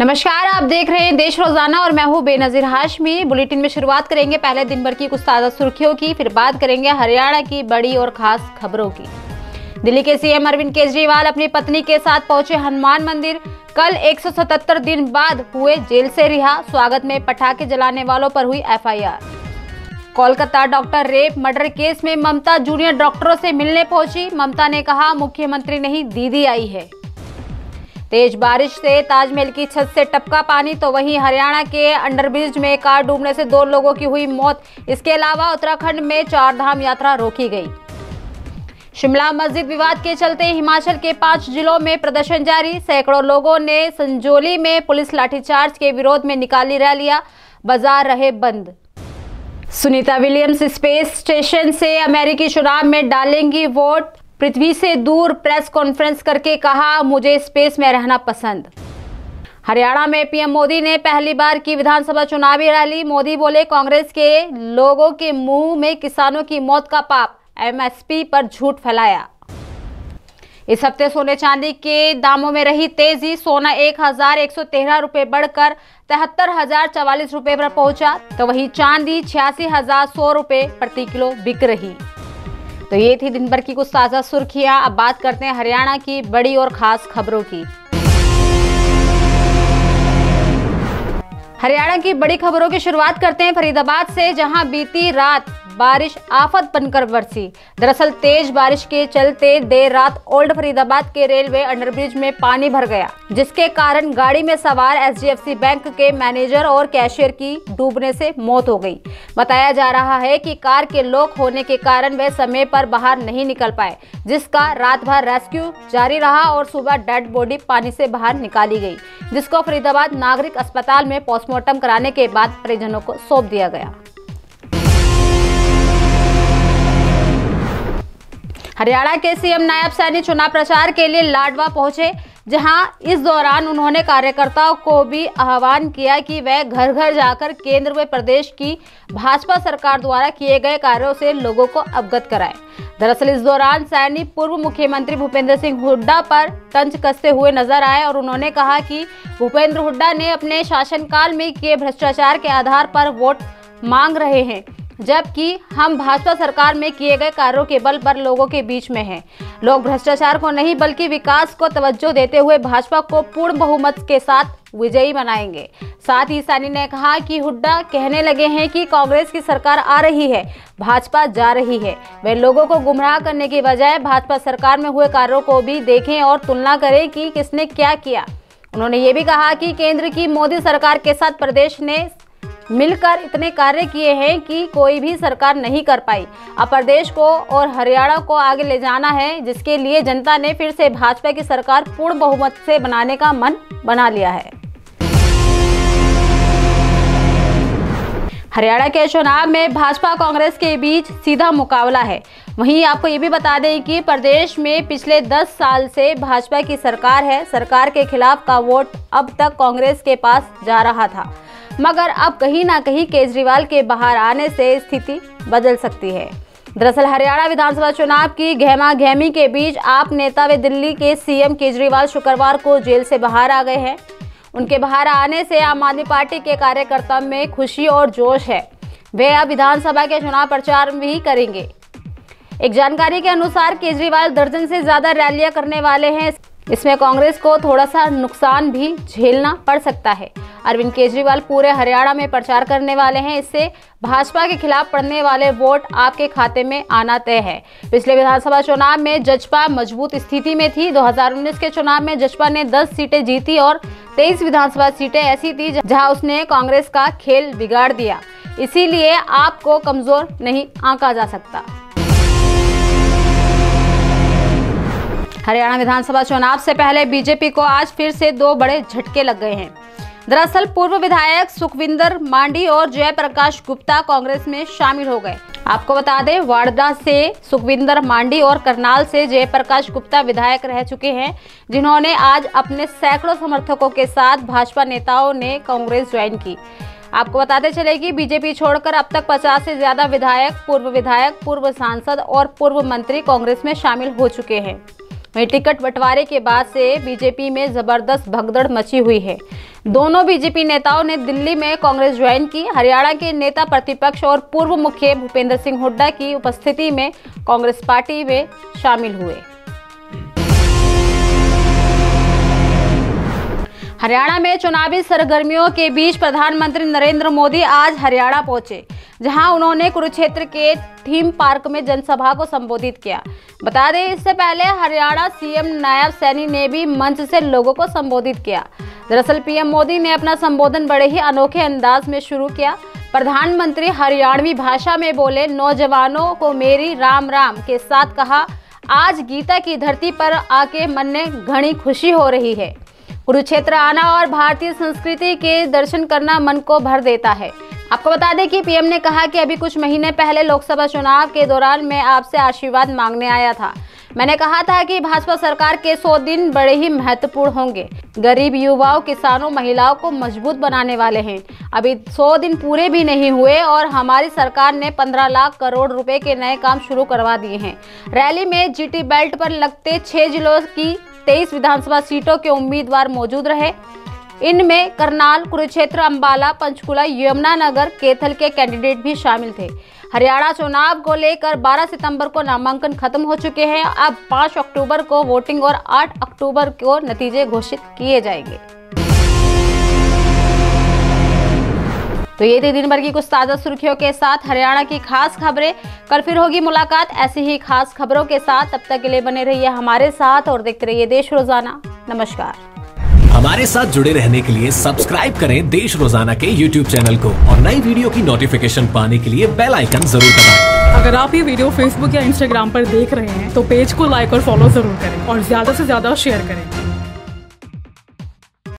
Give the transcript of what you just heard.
नमस्कार, आप देख रहे हैं देश रोज़ाना और मैं हूँ बेनजीर हाशमी। बुलेटिन में शुरुआत करेंगे पहले दिन भर की कुछ ताज़ा सुर्खियों की, फिर बात करेंगे हरियाणा की बड़ी और खास खबरों की। दिल्ली के सीएम अरविंद केजरीवाल अपनी पत्नी के साथ पहुँचे हनुमान मंदिर। कल 177 दिन बाद हुए जेल से रिहा, स्वागत में पटाखे जलाने वालों पर हुई FIR. Kolkata doctor rape murder case में ममता जूनियर डॉक्टरों से मिलने पहुँची। ममता ने कहा, मुख्यमंत्री नहीं, दीदी आई है। तेज बारिश से ताजमहल की छत से टपका पानी तो वहीं हरियाणा के अंडरब्रिज में कार डूबने से दो लोगों की हुई मौत। इसके अलावा उत्तराखंड में चार धाम यात्रा रोकी गई। शिमला मस्जिद विवाद के चलते हिमाचल के पाँच जिलों में प्रदर्शन जारी। सैकड़ों लोगों ने संजोली में पुलिस लाठीचार्ज के विरोध में निकाली रैलियाँ। बाज़ार रहे बंद। सुनीता विलियम्स स्पेस स्टेशन से अमेरिकी चुनाव में डालेंगी वोट। पृथ्वी से दूर प्रेस कॉन्फ्रेंस करके कहा, मुझे स्पेस में रहना पसंद. हरियाणा में पीएम मोदी ने पहली बार की विधानसभा चुनावी रैली। मोदी बोले, कांग्रेस के लोगों के मुँह में किसानों की मौत का पाप एमएसपी पर झूठ फैलाया। इस हफ़्ते सोने चांदी के दामों में रही तेज़ी। सोना एक हज़ार एक सौ तेरह रुपए बढ़कर तिहत्तर हज़ार चवालीस रुपए पर पहुँचा। तो वही चांदी छियासी हज़ार सौ रुपए प्रति किलो बिक रही। तो ये थी दिन भर की कुछ ताज़ा सुर्खियाँ। अब बात करते हैं हरियाणा की बड़ी और खास खबरों की। हरियाणा की बड़ी खबरों की शुरुआत करते हैं फरीदाबाद से, जहाँ बीती रात बारिश आफत बनकर बरसी। दरअसल तेज बारिश के चलते देर रात ओल्ड फरीदाबाद के रेलवे अंडरब्रिज में पानी भर गया, जिसके कारण गाड़ी में सवार एच बैंक के मैनेजर और कैशियर की डूबने से मौत हो गई। बताया जा रहा है कि कार के लॉक होने के कारण वे समय पर बाहर नहीं निकल पाए, जिसका रात भर रेस्क्यू जारी रहा और सुबह डेड बॉडी पानी से बाहर निकाली गई, जिसको फरीदाबाद नागरिक अस्पताल में पोस्टमार्टम कराने के बाद परिजनों को सौंप दिया गया। हरियाणा के सीएम नायब सैनी चुनाव प्रचार के लिए लाडवा पहुँचे, जहाँ इस दौरान उन्होंने कार्यकर्ताओं को भी आह्वान किया कि वह घर घर जाकर केंद्र व प्रदेश की भाजपा सरकार द्वारा किए गए कार्यों से लोगों को अवगत कराएँ। दरअसल इस दौरान सैनी पूर्व मुख्यमंत्री भूपेंद्र सिंह हुड्डा पर तंज कसते हुए नज़र आए और उन्होंने कहा कि भूपेंद्र हुड्डा ने अपने शासनकाल में किए भ्रष्टाचार के आधार पर वोट मांग रहे हैं। जबकि हम भाजपा सरकार में किए गए कार्यों के बल पर लोगों के बीच में हैं। लोग भ्रष्टाचार को नहीं, बल्कि विकास को तवज्जो देते हुए भाजपा को पूर्ण बहुमत के साथ विजयी बनाएँगे। साथ ही सैनी ने कहा कि हुड्डा कहने लगे हैं कि कांग्रेस की सरकार आ रही है, भाजपा जा रही है। वे लोगों को गुमराह करने की बजाय भाजपा सरकार में हुए कार्यों को भी देखें और तुलना करें कि किसने क्या किया। उन्होंने ये भी कहा कि केंद्र की मोदी सरकार के साथ प्रदेश ने मिलकर इतने कार्य किए हैं कि कोई भी सरकार नहीं कर पाई। अब प्रदेश को और हरियाणा को आगे ले जाना है, जिसके लिए जनता ने फिर से भाजपा की सरकार पूर्ण बहुमत से बनाने का मन बना लिया है। हरियाणा के चुनाव में भाजपा कांग्रेस के बीच सीधा मुकाबला है। वहीं आपको ये भी बता दें कि प्रदेश में पिछले 10 साल से भाजपा की सरकार है। सरकार के खिलाफ का वोट अब तक कांग्रेस के पास जा रहा था। मगर अब कहीं ना कहीं केजरीवाल के बाहर आने से स्थिति बदल सकती है। दरअसल हरियाणा विधानसभा चुनाव की गहमा गहमी के बीच आप नेता व दिल्ली के सीएम केजरीवाल शुक्रवार को जेल से बाहर आ गए हैं। उनके बाहर आने से आम आदमी पार्टी के कार्यकर्ता में खुशी और जोश है। वे अब विधानसभा के चुनाव प्रचार भी करेंगे। एक जानकारी के अनुसार केजरीवाल दर्जन से ज़्यादा रैलियाँ करने वाले हैं। इसमें कांग्रेस को थोड़ा सा नुकसान भी झेलना पड़ सकता है। अरविंद केजरीवाल पूरे हरियाणा में प्रचार करने वाले हैं। इससे भाजपा के खिलाफ पड़ने वाले वोट आपके खाते में आना तय है। पिछले विधानसभा चुनाव में जजपा मज़बूत स्थिति में थी। 2019 के चुनाव में जजपा ने 10 सीटें जीती और 23 विधानसभा सीटें ऐसी थी जहाँ उसने कांग्रेस का खेल बिगाड़ दिया। इसीलिए आपको कमज़ोर नहीं आंका जा सकता। हरियाणा विधानसभा चुनाव से पहले बीजेपी को आज फिर से दो बड़े झटके लग गए हैं। दरअसल पूर्व विधायक सुखविंदर मांडी और जयप्रकाश गुप्ता कांग्रेस में शामिल हो गए। आपको बता दें वाडा से सुखविंदर मांडी और करनाल से जयप्रकाश गुप्ता विधायक रह चुके हैं, जिन्होंने आज अपने सैकड़ों समर्थकों के साथ भाजपा नेताओं ने कांग्रेस ज्वाइन की। आपको बताते चले कि बीजेपी छोड़कर अब तक 50 से ज़्यादा विधायक, पूर्व विधायक, पूर्व सांसद और पूर्व मंत्री कांग्रेस में शामिल हो चुके हैं। टिकट बंटवारे के बाद से बीजेपी में ज़बरदस्त भगदड़ मची हुई है। दोनों बीजेपी नेताओं ने दिल्ली में कांग्रेस ज्वाइन की। हरियाणा के नेता प्रतिपक्ष और पूर्व मुख्य भूपेंद्र सिंह हुड्डा की उपस्थिति में कांग्रेस पार्टी में शामिल हुए। हरियाणा में चुनावी सरगर्मियों के बीच प्रधानमंत्री नरेंद्र मोदी आज हरियाणा पहुँचे। जहाँ उन्होंने कुरुक्षेत्र के थीम पार्क में जनसभा को संबोधित किया। बता दें, इससे पहले हरियाणा सीएम नायब सैनी ने भी मंच से लोगों को संबोधित किया। दरअसल, पीएम मोदी ने अपना संबोधन बड़े ही अनोखे अंदाज में शुरू किया। प्रधानमंत्री हरियाणवी भाषा में बोले, नौजवानों को मेरी राम राम के साथ कहा, आज गीता की धरती पर आके मन में घनी खुशी हो रही है। कुरुक्षेत्र आना और भारतीय संस्कृति के दर्शन करना मन को भर देता है। आपको बता दें कि पीएम ने कहा कि अभी कुछ महीने पहले लोकसभा चुनाव के दौरान मैं आपसे आशीर्वाद मांगने आया था। मैंने कहा था कि भाजपा सरकार के 100 दिन बड़े ही महत्वपूर्ण होंगे। गरीब युवाओं, किसानों, महिलाओं को मज़बूत बनाने वाले हैं। अभी 100 दिन पूरे भी नहीं हुए और हमारी सरकार ने 15 लाख करोड़ रुपए के नए काम शुरू करवा दिए हैं। रैली में जीटी बेल्ट पर लगते छह जिलों की तेईस विधानसभा सीटों के उम्मीदवार मौजूद रहे। इनमें करनाल, कुरुक्षेत्र, अंबाला, पंचकुला यमुनानगर केथल के कैंडिडेट भी शामिल थे। हरियाणा चुनाव को लेकर 12 सितंबर को नामांकन खत्म हो चुके हैं। अब 5 अक्टूबर को वोटिंग और 8 अक्टूबर को नतीजे घोषित किए जाएँगे। तो ये थी दिन भर की कुछ ताज़ा सुर्खियों के साथ। हरियाणा की खास खबरें। कल फिर होगी मुलाकात। ऐसी ही खास खबरों के साथ। तब तक के लिए बने रहिए हमारे साथ और देखते रहिए देश रोज़ाना। नमस्कार। हमारे साथ जुड़े रहने के लिए सब्सक्राइब करें देश रोज़ाना के यूट्यूब चैनल को और नई वीडियो की नोटिफिकेशन पाने के लिए बेल आइकन ज़रूर दबाएँ। अगर आप ये वीडियो फेसबुक या इंस्टाग्राम पर देख रहे हैं तो पेज को लाइक और फॉलो ज़रूर करें और ज़्यादा से ज़्यादा शेयर करें।